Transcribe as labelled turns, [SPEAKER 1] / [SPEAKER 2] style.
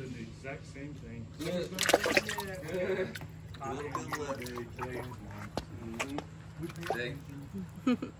[SPEAKER 1] said the exact same thing.
[SPEAKER 2] Yeah.
[SPEAKER 1] Yeah.